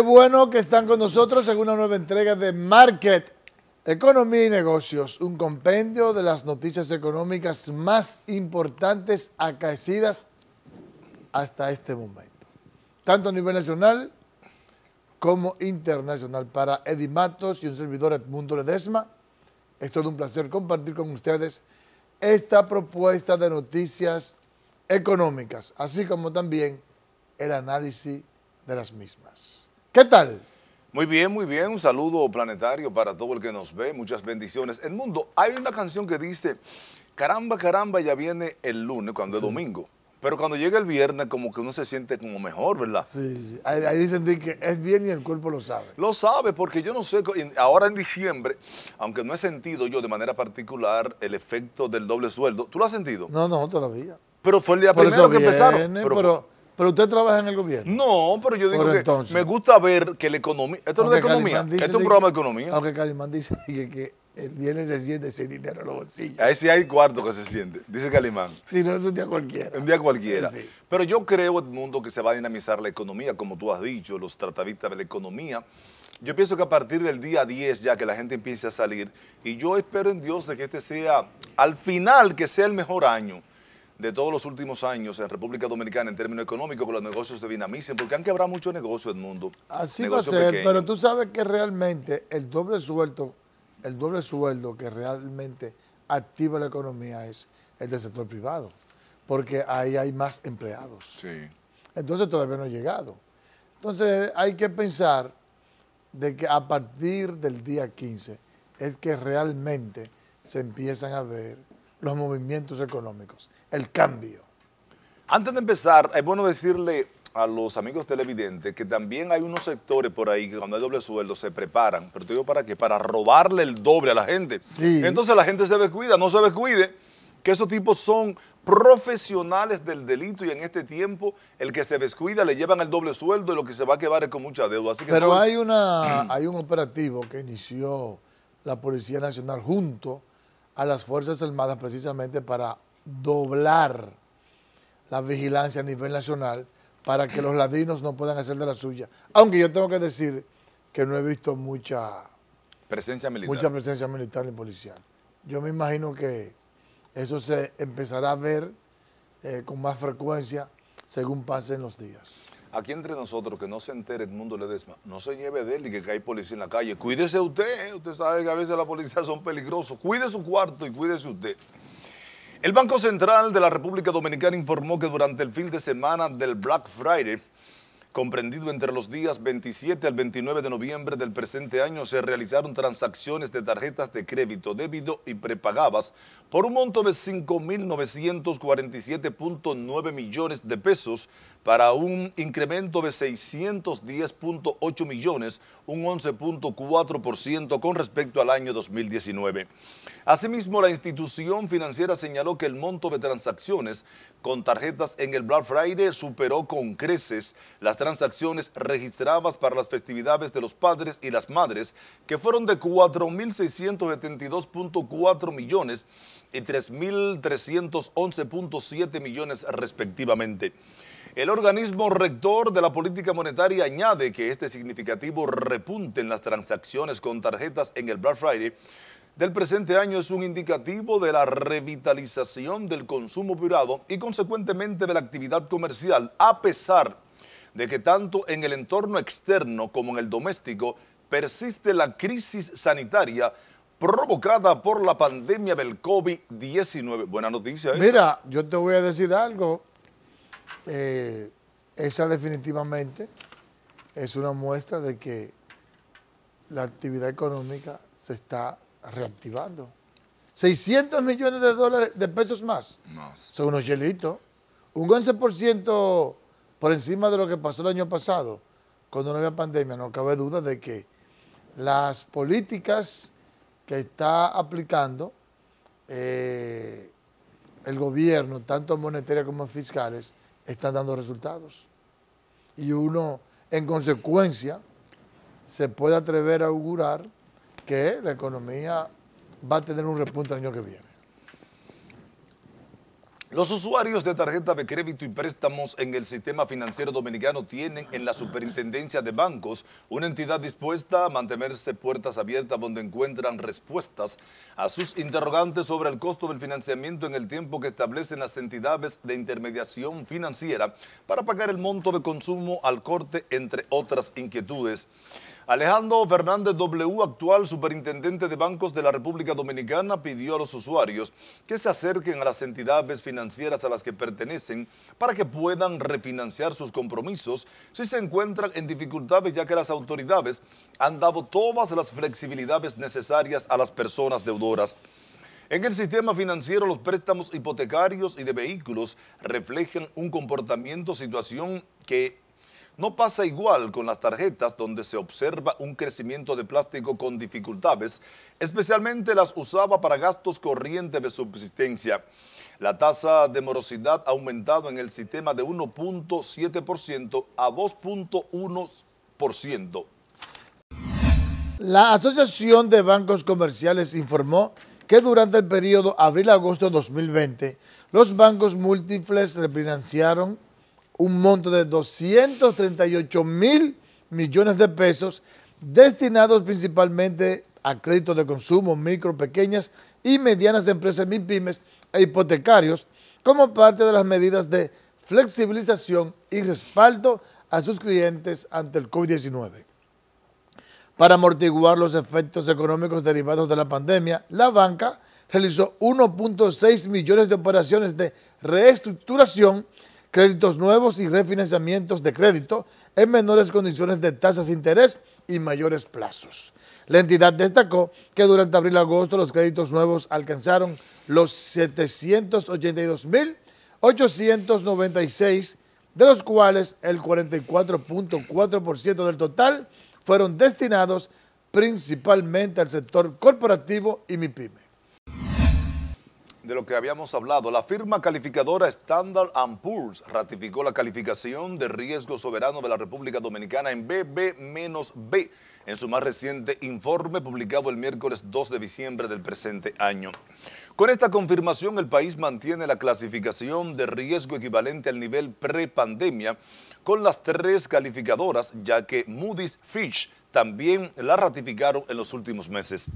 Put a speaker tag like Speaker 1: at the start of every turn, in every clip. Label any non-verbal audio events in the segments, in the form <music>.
Speaker 1: Bueno que están con nosotros en una nueva entrega de Market, Economía y Negocios, un compendio de las noticias económicas más importantes acaecidas hasta este momento, tanto a nivel nacional como internacional. Para Eddie Matos y un servidor Edmundo Ledesma, es todo un placer compartir con ustedes esta propuesta de noticias económicas, así como también el análisis de las mismas. ¿Qué tal?
Speaker 2: Muy bien, muy bien. Un saludo planetario para todo el que nos ve. Muchas bendiciones. En mundo, hay una canción que dice, caramba, caramba, ya viene el lunes, cuando es domingo. Pero cuando llega el viernes, como que uno se siente como mejor, ¿verdad?
Speaker 1: Sí, sí. Ahí, dicen que es bien y el cuerpo lo sabe.
Speaker 2: Lo sabe, porque yo no sé, ahora en diciembre, aunque no he sentido yo de manera particular el efecto del doble sueldo, ¿tú lo has sentido?
Speaker 1: No, no, todavía.
Speaker 2: Pero fue el día primero que empezaron.
Speaker 1: pero pero usted trabaja en el gobierno.
Speaker 2: No, pero yo digo que me gusta ver que la economía. Esto no es de economía, esto es un programa de economía.
Speaker 1: Aunque Calimán dice que, el viernes se siente ese dinero en los bolsillos.
Speaker 2: Ahí sí hay cuarto que se siente, dice Calimán.
Speaker 1: Sí, no es un día cualquiera.
Speaker 2: Un día cualquiera. Pero yo creo, Edmundo, que se va a dinamizar la economía, como tú has dicho, los tratavistas de la economía. Yo pienso que a partir del día 10 ya que la gente empiece a salir, y yo espero en Dios de que este sea, al final, que sea el mejor año de todos los últimos años en República Dominicana en términos económicos con los negocios de dinamicen, porque han quebrado muchos negocios en el mundo.
Speaker 1: Así va a ser, pero tú sabes que realmente el doble sueldo, el doble sueldo que realmente activa la economía es el del sector privado, porque ahí hay más empleados.
Speaker 2: Sí.
Speaker 1: Entonces todavía no ha llegado. Entonces hay que pensar de que a partir del día 15 es que realmente se empiezan a ver los movimientos económicos el cambio.
Speaker 2: Antes de empezar, es bueno decirle a los amigos televidentes que también hay unos sectores por ahí que cuando hay doble sueldo se preparan, pero te digo para qué, para robarle el doble a la gente.
Speaker 1: Sí.
Speaker 2: Entonces la gente se descuida, no se descuide, que esos tipos son profesionales del delito y en este tiempo el que se descuida le llevan el doble sueldo y lo que se va a quedar es con mucha deuda.
Speaker 1: pero hay, una, <clears throat> hay un operativo que inició la Policía Nacional junto a las Fuerzas Armadas precisamente para doblar la vigilancia a nivel nacional para que los ladinos no puedan hacer de la suya. Aunque yo tengo que decir que no he visto mucha
Speaker 2: presencia militar,
Speaker 1: mucha presencia militar ni policial. Yo me imagino que eso se empezará a ver eh, con más frecuencia según pasen los días.
Speaker 2: Aquí entre nosotros, que no se entere el mundo Ledesma, no se lleve de él y que hay policía en la calle. Cuídese usted, eh. usted sabe que a veces la policía son peligrosos. Cuide su cuarto y cuídese usted. El Banco Central de la República Dominicana informó que durante el fin de semana del Black Friday, comprendido entre los días 27 al 29 de noviembre del presente año, se realizaron transacciones de tarjetas de crédito débito y prepagadas por un monto de 5.947.9 millones de pesos para un incremento de 610.8 millones, un 11.4% con respecto al año 2019. Asimismo, la institución financiera señaló que el monto de transacciones con tarjetas en el Black Friday superó con creces las transacciones registradas para las festividades de los padres y las madres, que fueron de 4.672.4 millones y 3.311.7 millones respectivamente. El organismo rector de la política monetaria añade que este significativo repunte en las transacciones con tarjetas en el Black Friday del presente año es un indicativo de la revitalización del consumo privado y consecuentemente de la actividad comercial, a pesar de que tanto en el entorno externo como en el doméstico persiste la crisis sanitaria provocada por la pandemia del COVID-19. Buena noticia.
Speaker 1: Mira, yo te voy a decir algo. Eh, esa definitivamente es una muestra de que la actividad económica se está reactivando. 600 millones de dólares de pesos más. Son unos chelitos. Un 11% por encima de lo que pasó el año pasado, cuando no había pandemia. No cabe duda de que las políticas que está aplicando eh, el gobierno, tanto monetaria como fiscales, están dando resultados. Y uno, en consecuencia, se puede atrever a augurar que la economía va a tener un repunte el año que viene.
Speaker 2: Los usuarios de tarjeta de crédito y préstamos en el sistema financiero dominicano tienen en la Superintendencia de Bancos una entidad dispuesta a mantenerse puertas abiertas donde encuentran respuestas a sus interrogantes sobre el costo del financiamiento en el tiempo que establecen las entidades de intermediación financiera para pagar el monto de consumo al corte, entre otras inquietudes. Alejandro Fernández W., actual superintendente de bancos de la República Dominicana, pidió a los usuarios que se acerquen a las entidades financieras a las que pertenecen para que puedan refinanciar sus compromisos si se encuentran en dificultades, ya que las autoridades han dado todas las flexibilidades necesarias a las personas deudoras. En el sistema financiero, los préstamos hipotecarios y de vehículos reflejan un comportamiento, situación que no pasa igual con las tarjetas donde se observa un crecimiento de plástico con dificultades, especialmente las usaba para gastos corrientes de subsistencia. La tasa de morosidad ha aumentado en el sistema de 1.7% a 2.1%.
Speaker 1: La Asociación de Bancos Comerciales informó que durante el periodo abril-agosto 2020, los bancos múltiples refinanciaron un monto de 238 mil millones de pesos destinados principalmente a créditos de consumo, micro, pequeñas y medianas empresas MIPIMES e hipotecarios como parte de las medidas de flexibilización y respaldo a sus clientes ante el COVID-19. Para amortiguar los efectos económicos derivados de la pandemia, la banca realizó 1.6 millones de operaciones de reestructuración créditos nuevos y refinanciamientos de crédito en menores condiciones de tasas de interés y mayores plazos. La entidad destacó que durante abril-agosto los créditos nuevos alcanzaron los 782.896, de los cuales el 44.4% del total fueron destinados principalmente al sector corporativo y MIPYME
Speaker 2: de lo que habíamos hablado, la firma calificadora Standard Poor's ratificó la calificación de riesgo soberano de la República Dominicana en BB-B en su más reciente informe publicado el miércoles 2 de diciembre del presente año. Con esta confirmación, el país mantiene la clasificación de riesgo equivalente al nivel pre-pandemia con las tres calificadoras, ya que Moody's Fish también la ratificaron en los últimos meses.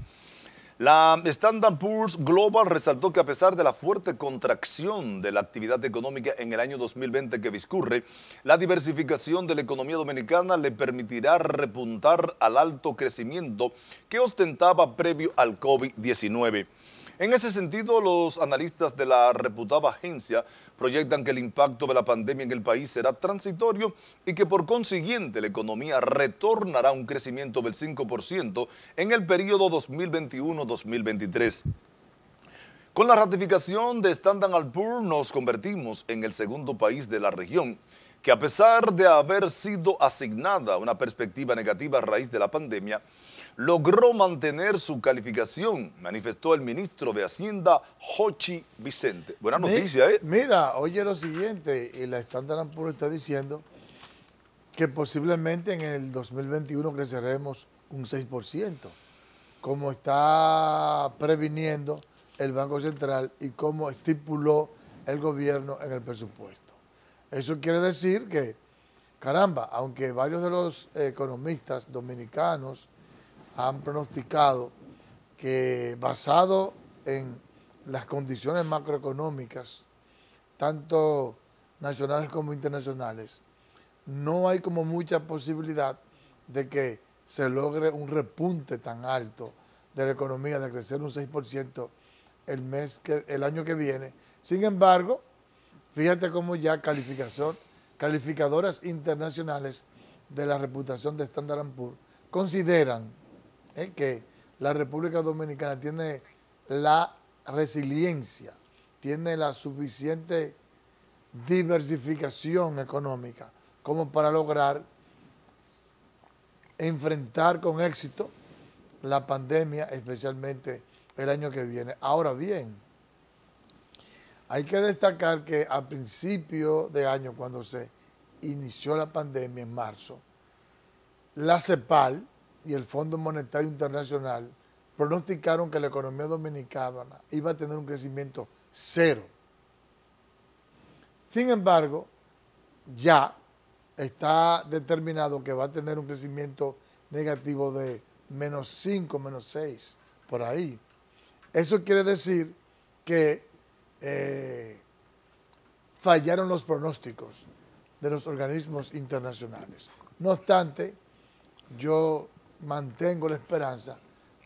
Speaker 2: La Standard Poor's Global resaltó que a pesar de la fuerte contracción de la actividad económica en el año 2020 que discurre, la diversificación de la economía dominicana le permitirá repuntar al alto crecimiento que ostentaba previo al COVID-19. En ese sentido, los analistas de la reputada agencia proyectan que el impacto de la pandemia en el país será transitorio y que por consiguiente la economía retornará a un crecimiento del 5% en el periodo 2021-2023. Con la ratificación de Standard Poor's nos convertimos en el segundo país de la región que a pesar de haber sido asignada una perspectiva negativa a raíz de la pandemia, logró mantener su calificación, manifestó el ministro de Hacienda, Jochi Vicente. Buena noticia, ¿eh?
Speaker 1: Mira, oye lo siguiente, y la Standard Poor's está diciendo que posiblemente en el 2021 creceremos un 6%, como está previniendo el Banco Central y como estipuló el gobierno en el presupuesto. Eso quiere decir que, caramba, aunque varios de los economistas dominicanos han pronosticado que basado en las condiciones macroeconómicas, tanto nacionales como internacionales, no hay como mucha posibilidad de que se logre un repunte tan alto de la economía, de crecer un 6% el, mes que, el año que viene. Sin embargo, fíjate cómo ya calificación, calificadoras internacionales de la reputación de Standard Poor's consideran que la República Dominicana tiene la resiliencia, tiene la suficiente diversificación económica como para lograr enfrentar con éxito la pandemia, especialmente el año que viene. Ahora bien, hay que destacar que a principio de año, cuando se inició la pandemia en marzo, la CEPAL, y el Fondo Monetario Internacional pronosticaron que la economía dominicana iba a tener un crecimiento cero. Sin embargo, ya está determinado que va a tener un crecimiento negativo de menos 5, menos 6, por ahí. Eso quiere decir que eh, fallaron los pronósticos de los organismos internacionales. No obstante, yo mantengo la esperanza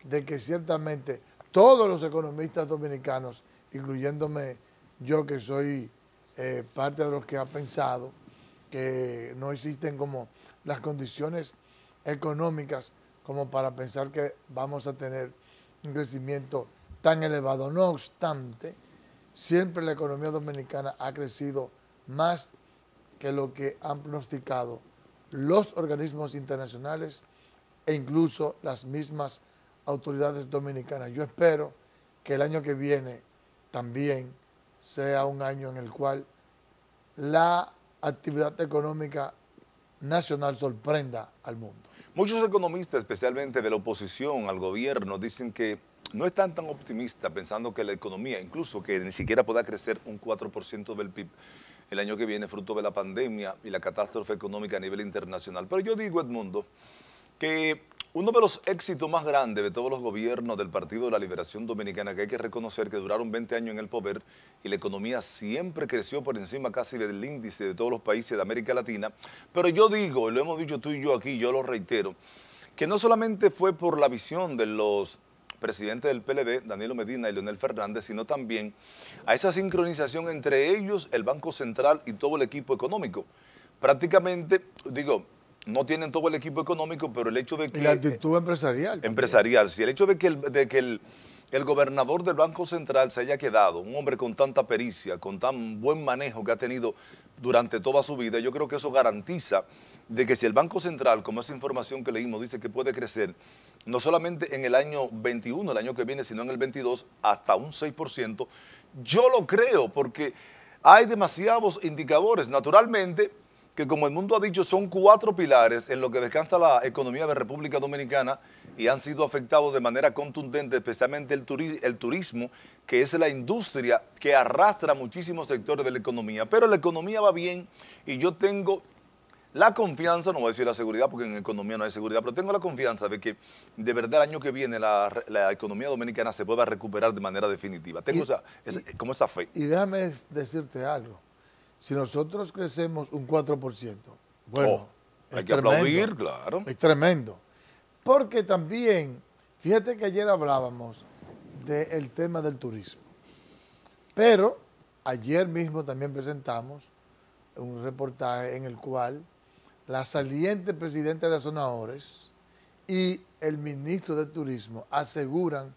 Speaker 1: de que ciertamente todos los economistas dominicanos, incluyéndome yo que soy eh, parte de los que ha pensado que no existen como las condiciones económicas como para pensar que vamos a tener un crecimiento tan elevado. No obstante, siempre la economía dominicana ha crecido más que lo que han pronosticado los organismos internacionales e incluso las mismas autoridades dominicanas. Yo espero que el año que viene también sea un año en el cual la actividad económica nacional sorprenda al mundo.
Speaker 2: Muchos economistas, especialmente de la oposición al gobierno, dicen que no están tan optimistas pensando que la economía, incluso que ni siquiera pueda crecer un 4% del PIB el año que viene, fruto de la pandemia y la catástrofe económica a nivel internacional. Pero yo digo, Edmundo, que uno de los éxitos más grandes de todos los gobiernos del Partido de la Liberación Dominicana, que hay que reconocer que duraron 20 años en el poder y la economía siempre creció por encima casi del índice de todos los países de América Latina, pero yo digo, y lo hemos dicho tú y yo aquí, yo lo reitero, que no solamente fue por la visión de los presidentes del PLD, Danilo Medina y Leonel Fernández, sino también a esa sincronización entre ellos, el Banco Central y todo el equipo económico. Prácticamente, digo, no tienen todo el equipo económico, pero el hecho de que...
Speaker 1: Y la actitud empresarial.
Speaker 2: Empresarial, sí. El hecho de que, el, de que el, el, gobernador del Banco Central se haya quedado, un hombre con tanta pericia, con tan buen manejo que ha tenido durante toda su vida, yo creo que eso garantiza de que si el Banco Central, como esa información que leímos, dice que puede crecer, no solamente en el año 21, el año que viene, sino en el 22, hasta un 6%, yo lo creo, porque hay demasiados indicadores. Naturalmente, que como el mundo ha dicho, son cuatro pilares en lo que descansa la economía de República Dominicana y han sido afectados de manera contundente, especialmente el, el turismo, que es la industria que arrastra muchísimos sectores de la economía. Pero la economía va bien y yo tengo la confianza, no voy a decir la seguridad porque en economía no hay seguridad, pero tengo la confianza de que de verdad el año que viene la, la economía dominicana se pueda recuperar de manera definitiva. Tengo esa, esa, como esa fe.
Speaker 1: Y déjame decirte algo si nosotros crecemos un 4%, bueno, oh,
Speaker 2: hay que tremendo, aplaudir, claro.
Speaker 1: Es tremendo. Porque también, fíjate que ayer hablábamos del tema del turismo. Pero ayer mismo también presentamos un reportaje en el cual la saliente presidenta de Azonadores y el ministro de Turismo aseguran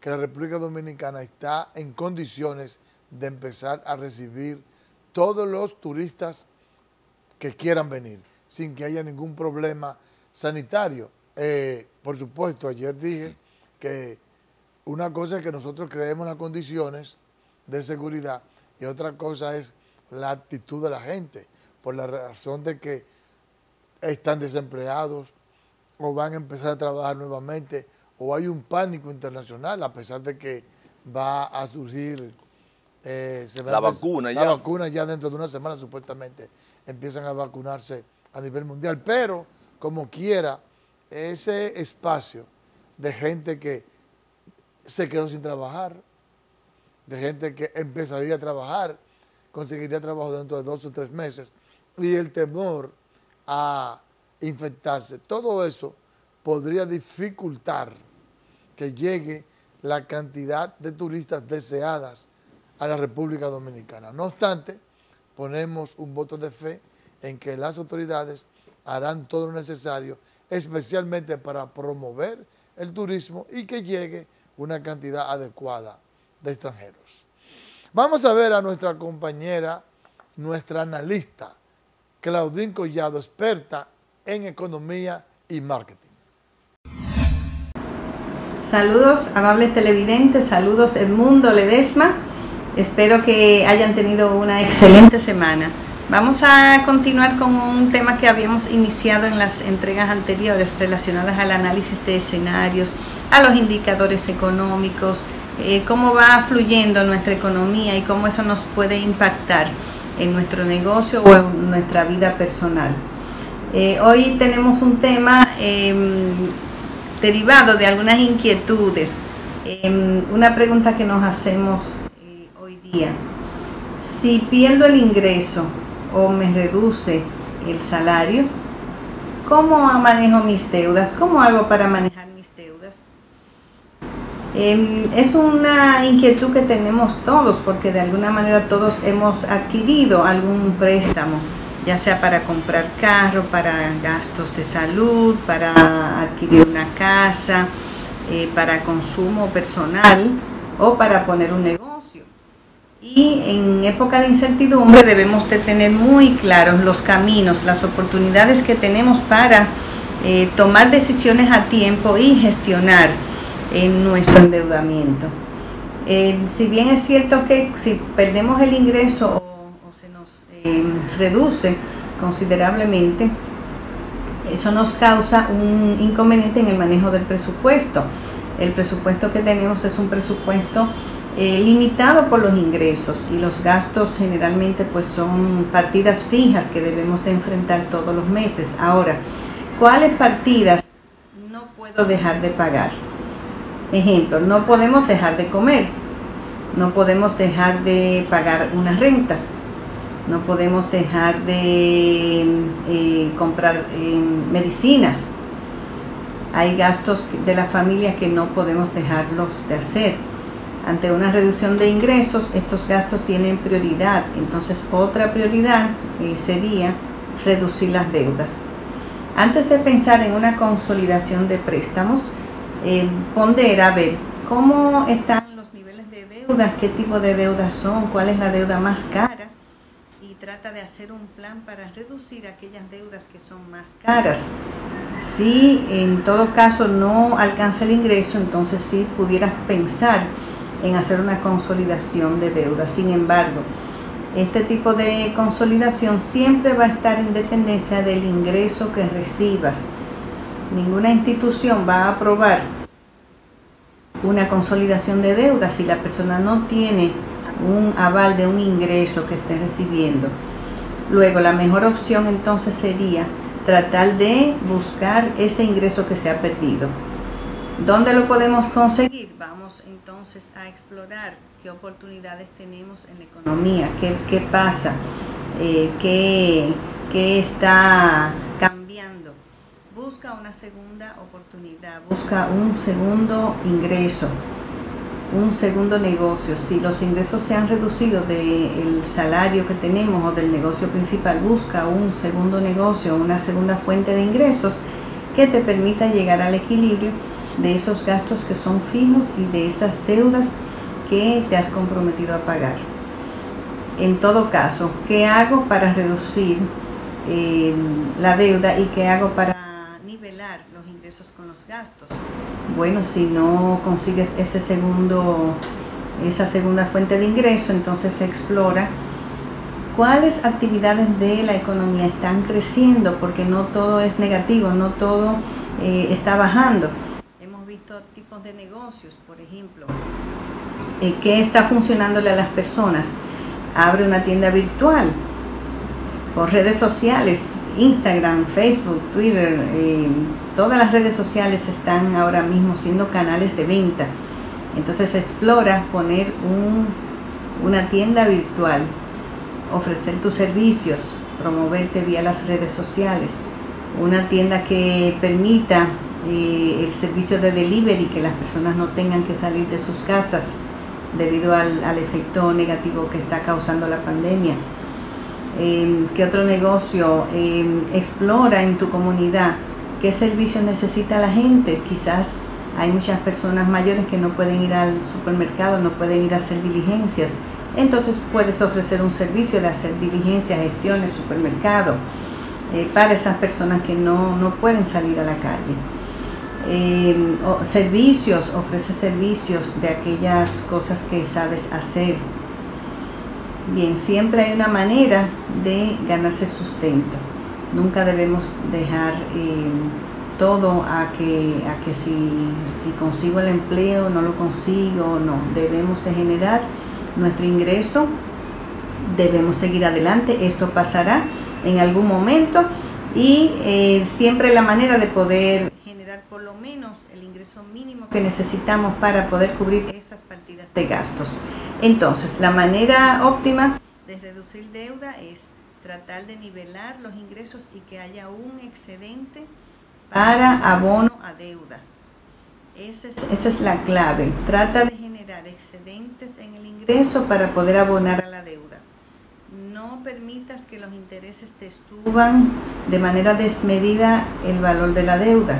Speaker 1: que la República Dominicana está en condiciones de empezar a recibir todos los turistas que quieran venir, sin que haya ningún problema sanitario. Eh, por supuesto, ayer dije que una cosa es que nosotros creemos las condiciones de seguridad y otra cosa es la actitud de la gente, por la razón de que están desempleados o van a empezar a trabajar nuevamente o hay un pánico internacional a pesar de que va a surgir
Speaker 2: eh, la vacuna ya.
Speaker 1: La vacuna ya dentro de una semana supuestamente empiezan a vacunarse a nivel mundial. Pero, como quiera, ese espacio de gente que se quedó sin trabajar, de gente que empezaría a trabajar, conseguiría trabajo dentro de dos o tres meses, y el temor a infectarse, todo eso podría dificultar que llegue la cantidad de turistas deseadas a la República Dominicana. No obstante, ponemos un voto de fe en que las autoridades harán todo lo necesario, especialmente para promover el turismo y que llegue una cantidad adecuada de extranjeros. Vamos a ver a nuestra compañera, nuestra analista, Claudín Collado, experta en economía y marketing.
Speaker 3: Saludos, amables televidentes, saludos el mundo Ledesma. Espero que hayan tenido una excelente semana. Vamos a continuar con un tema que habíamos iniciado en las entregas anteriores relacionadas al análisis de escenarios, a los indicadores económicos, eh, cómo va fluyendo nuestra economía y cómo eso nos puede impactar. en nuestro negocio o en nuestra vida personal. Eh, hoy tenemos un tema em, derivado de algunas inquietudes. Em, una pregunta que nos hacemos Si pierdo el ingreso o me reduce el salario, ¿cómo manejo mis deudas? ¿Cómo hago para manejar mis deudas? Em, es una inquietud que tenemos todos porque de alguna manera todos hemos adquirido algún préstamo, ya sea para comprar carro, para gastos de salud, para adquirir una casa, eh, para consumo personal o para poner un negocio. Y en época de incertidumbre debemos de tener muy claros los caminos, las oportunidades que tenemos para eh, tomar decisiones a tiempo y gestionar en nuestro endeudamiento. Eh, si bien es cierto que si perdemos el ingreso o, se nos eh, reduce considerablemente, eso nos causa un inconveniente en el manejo del presupuesto. El presupuesto que tenemos es un presupuesto eh, limitado por los ingresos y los gastos generalmente pues son partidas fijas que debemos de enfrentar todos los meses. Ahora, ¿cuáles partidas no puedo dejar de pagar? Ejemplo, no podemos dejar de comer, no podemos dejar de pagar una renta, no podemos dejar de eh, comprar eh, medicinas. Hay gastos de la familia que no podemos dejarlos de hacer. Ante una reducción de ingresos, estos gastos tienen prioridad. Entonces, otra prioridad eh, sería reducir las deudas. Antes de pensar en una consolidación de préstamos, eh, pondera a ver cómo están los niveles de deudas, qué tipo de deudas son, cuál es la deuda más cara y trata de hacer un plan para reducir aquellas deudas que son más caras. Si en todo caso no alcanza el ingreso, entonces sí pudieras pensar en hacer una consolidación de deudas. Sin embargo, este tipo de consolidación siempre va a estar en dependencia del ingreso que recibas ninguna institución va a aprobar una consolidación de deuda si la persona no tiene un aval de un ingreso que esté recibiendo. Luego, la mejor opción entonces sería tratar de buscar ese ingreso que se ha perdido. ¿Dónde lo podemos conseguir? Vamos entonces a explorar qué oportunidades tenemos en la economía, qué, pasa, eh, qué, qué está cambiando busca una segunda oportunidad, busca un segundo ingreso, un segundo negocio. Si los ingresos se han reducido del salario que tenemos o del negocio principal, busca un segundo negocio, una segunda fuente de ingresos que te permita llegar al equilibrio de esos gastos que son fijos y de esas deudas que te has comprometido a pagar. En todo caso, ¿qué hago para reducir eh, la deuda y qué hago para los ingresos con los gastos. Bueno, si no consigues ese segundo, esa segunda fuente de ingreso, entonces se explora cuáles actividades de la economía están creciendo, porque no todo es negativo, no todo eh, está bajando. De negocios, por ejemplo, eh, que está funcionándole a las personas. Abre una tienda virtual por redes sociales, Instagram, Facebook, Twitter, eh, todas las redes sociales están ahora mismo siendo canales de venta. Entonces explora poner una tienda virtual, ofrecer tus servicios, promoverte vía las redes sociales, una tienda que permita eh, el servicio de delivery, que las personas no tengan que salir de sus casas debido al efecto negativo que está causando la pandemia eh, qué otro negocio em, explora en tu comunidad, qué servicio necesita la gente. Quizás hay muchas personas mayores que no pueden ir al supermercado, no pueden ir a hacer diligencias. Entonces puedes ofrecer un servicio de hacer diligencias, gestiones, supermercado, eh, para esas personas que no, no, pueden salir a la calle. Em, servicios, ofrece servicios de aquellas cosas que sabes hacer Bien, siempre hay una manera de ganarse el sustento. Nunca debemos dejar eh, todo a que, a que si, si consigo el empleo, no lo consigo, no. Debemos de generar nuestro ingreso debemos seguir adelante, esto pasará en algún momento y eh, siempre la manera de poder por lo menos el ingreso mínimo que necesitamos para poder cubrir esas partidas de gastos. Entonces, la manera óptima de reducir deuda es tratar de nivelar los ingresos y que haya un excedente para abono a deudas. Esa es, esa es la clave. Trata de generar excedentes en el ingreso para poder abonar a la deuda. No permitas que los intereses te suban de manera desmedida el valor de la deuda.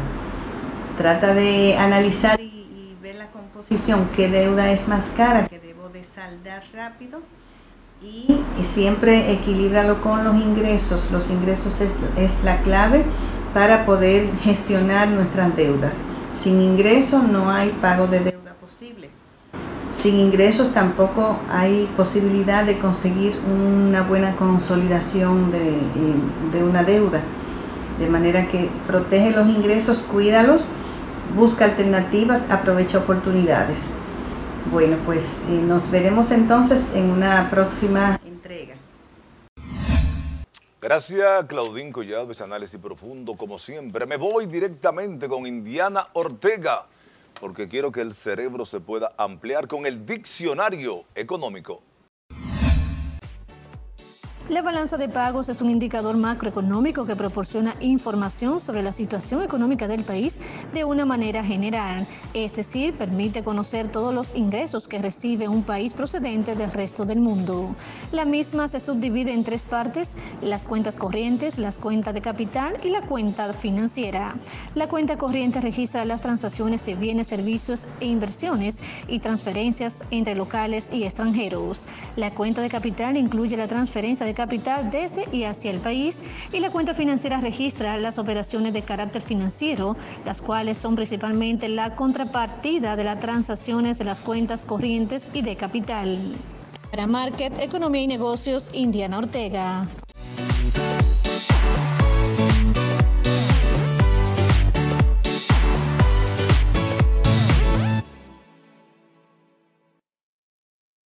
Speaker 3: Trata de analizar y, ver la composición, qué deuda es más cara, que debo de saldar rápido y, siempre equilíbralo con los ingresos. Los ingresos es, la clave para poder gestionar nuestras deudas. Sin ingresos no hay pago de deuda posible. Sin ingresos tampoco hay posibilidad de conseguir una buena consolidación de, eh, de una deuda. De manera que protege los ingresos, cuídalos, busca alternativas, aprovecha oportunidades. Bueno, pues eh, nos veremos entonces en una próxima entrega.
Speaker 2: Gracias, Claudín Collado, ese análisis profundo, como siempre. Me voy directamente con Indiana Ortega, porque quiero que el cerebro se pueda ampliar con el diccionario económico.
Speaker 4: La balanza de pagos es un indicador macroeconómico que proporciona información sobre la situación económica del país de una manera general, es decir, permite conocer todos los ingresos que recibe un país procedente del resto del mundo. La misma se subdivide en tres partes, las cuentas corrientes, las cuentas de capital y la cuenta financiera. La cuenta corriente registra las transacciones de bienes, servicios e inversiones y transferencias entre locales y extranjeros. La cuenta de capital incluye la transferencia capital desde y hacia el país y la cuenta financiera registra las operaciones de carácter financiero, las cuales son principalmente la contrapartida de las transacciones de las cuentas corrientes y de capital. Para Market, Economía y Negocios, Indiana Ortega.